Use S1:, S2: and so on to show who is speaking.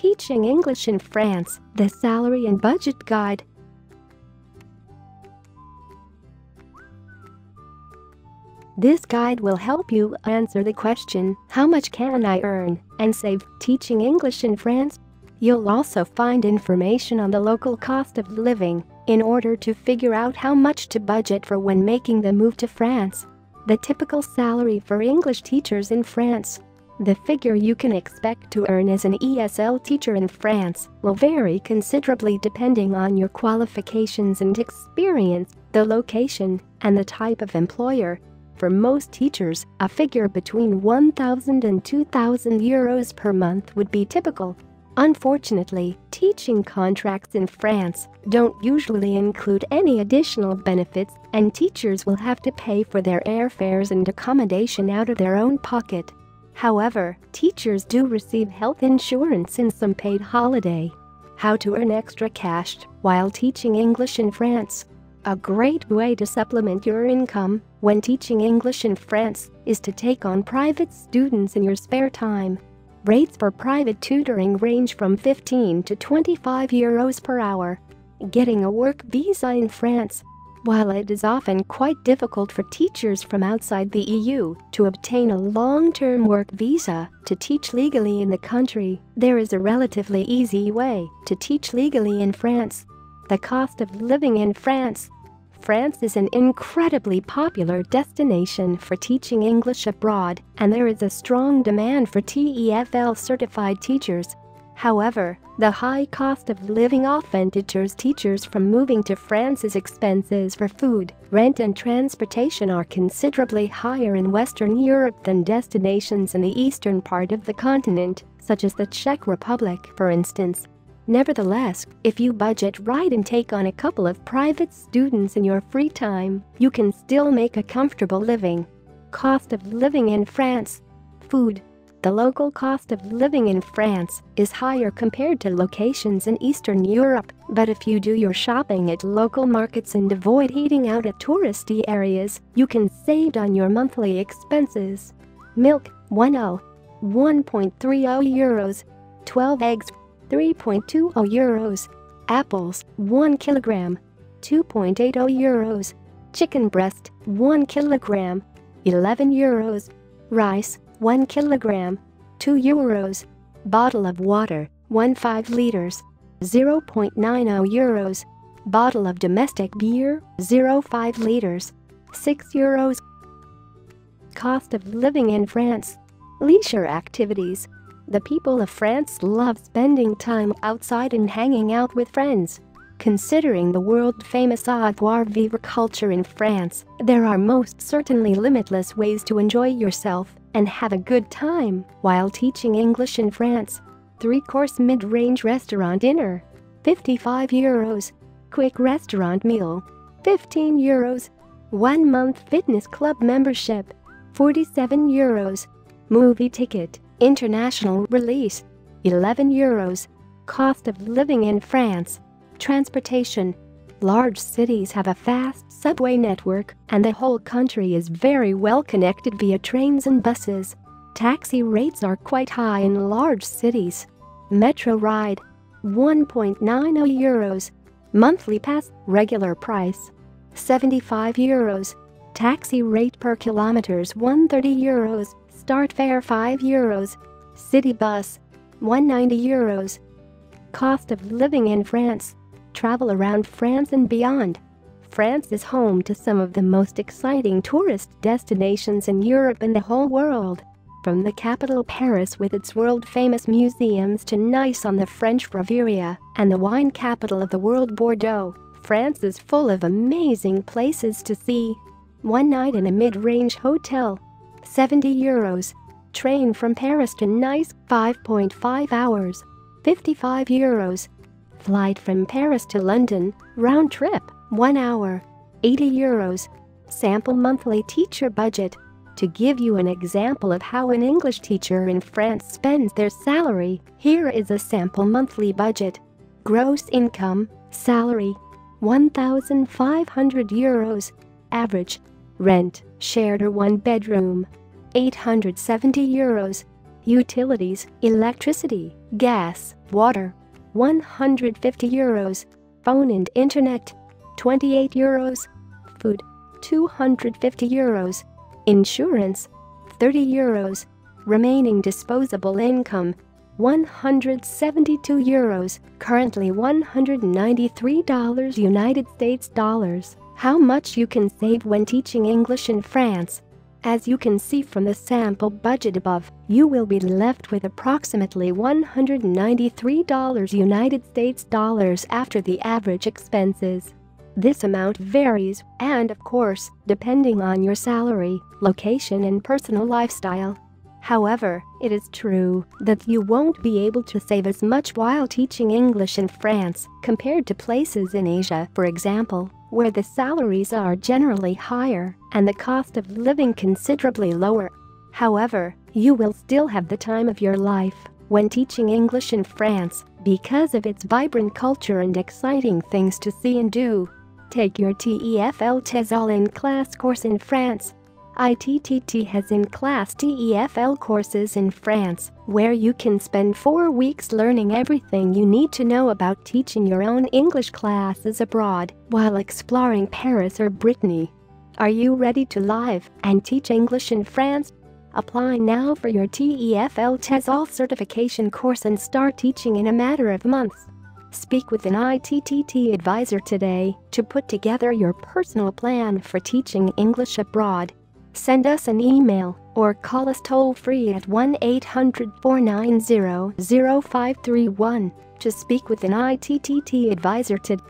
S1: Teaching English in France, the Salary and Budget Guide. This guide will help you answer the question, how much can I earn and save teaching English in France? You'll also find information on the local cost of living in order to figure out how much to budget for when making the move to France. The typical salary for English teachers in France the figure you can expect to earn as an ESL teacher in France will vary considerably depending on your qualifications and experience, the location, and the type of employer. For most teachers, a figure between 1,000 and 2,000 euros per month would be typical. Unfortunately, teaching contracts in France don't usually include any additional benefits and teachers will have to pay for their airfares and accommodation out of their own pocket. However, teachers do receive health insurance and some paid holiday. How to earn extra cash while teaching English in France. A great way to supplement your income when teaching English in France is to take on private students in your spare time. Rates for private tutoring range from 15 to 25 euros per hour. Getting a work visa in France while it is often quite difficult for teachers from outside the EU to obtain a long-term work visa to teach legally in the country, there is a relatively easy way to teach legally in France. The cost of living in France France is an incredibly popular destination for teaching English abroad, and there is a strong demand for TEFL certified teachers However, the high cost of living often deters teachers from moving to France's expenses for food, rent and transportation are considerably higher in Western Europe than destinations in the eastern part of the continent, such as the Czech Republic for instance. Nevertheless, if you budget right and take on a couple of private students in your free time, you can still make a comfortable living. Cost of living in France Food, the local cost of living in France is higher compared to locations in Eastern Europe, but if you do your shopping at local markets and avoid eating out at touristy areas, you can save on your monthly expenses. Milk, 1.0, 1.30 euros. 12 eggs, 3.20 euros. Apples, 1 kilogram, 2.80 euros. Chicken breast, 1 kilogram, 11 euros. Rice, 1 kilogram, 2 euros. Bottle of water, 1.5 liters, 0.90 euros. Bottle of domestic beer, 0.5 liters, 6 euros. Cost of living in France. Leisure activities. The people of France love spending time outside and hanging out with friends. Considering the world-famous savoir-vivre culture in France, there are most certainly limitless ways to enjoy yourself and have a good time while teaching English in France. Three-course mid-range restaurant dinner, 55 euros. Quick restaurant meal, 15 euros. One-month fitness club membership, 47 euros. Movie ticket, international release, 11 euros. Cost of living in France, transportation. Large cities have a fast subway network and the whole country is very well connected via trains and buses. Taxi rates are quite high in large cities. Metro ride 1.90 euros. Monthly pass, regular price 75 euros. Taxi rate per kilometers 130 euros. Start fare 5 euros. City bus 190 euros. Cost of living in France travel around France and beyond. France is home to some of the most exciting tourist destinations in Europe and the whole world. From the capital Paris with its world-famous museums to Nice on the French Riviera and the wine capital of the world Bordeaux, France is full of amazing places to see. One night in a mid-range hotel. 70 euros. Train from Paris to Nice, 5.5 hours. 55 euros. Flight from Paris to London, round trip, 1 hour, 80 euros. Sample monthly teacher budget. To give you an example of how an English teacher in France spends their salary, here is a sample monthly budget. Gross income, salary, 1,500 euros. Average, rent, shared or one bedroom, 870 euros. Utilities, electricity, gas, Water 150 euros. Phone and internet 28 euros. Food 250 euros. Insurance 30 euros. Remaining disposable income 172 euros, currently $193 United States dollars. How much you can save when teaching English in France. As you can see from the sample budget above, you will be left with approximately $193 United States dollars after the average expenses. This amount varies, and of course, depending on your salary, location and personal lifestyle. However, it is true that you won't be able to save as much while teaching English in France compared to places in Asia, for example, where the salaries are generally higher and the cost of living considerably lower. However, you will still have the time of your life when teaching English in France because of its vibrant culture and exciting things to see and do. Take your TEFL TESOL in class course in France ITTT has in-class TEFL courses in France, where you can spend four weeks learning everything you need to know about teaching your own English classes abroad while exploring Paris or Brittany. Are you ready to live and teach English in France? Apply now for your TEFL TESOL certification course and start teaching in a matter of months. Speak with an ITTT advisor today to put together your personal plan for teaching English abroad. Send us an email or call us toll free at 1 800 490 0531 to speak with an ITTT advisor today.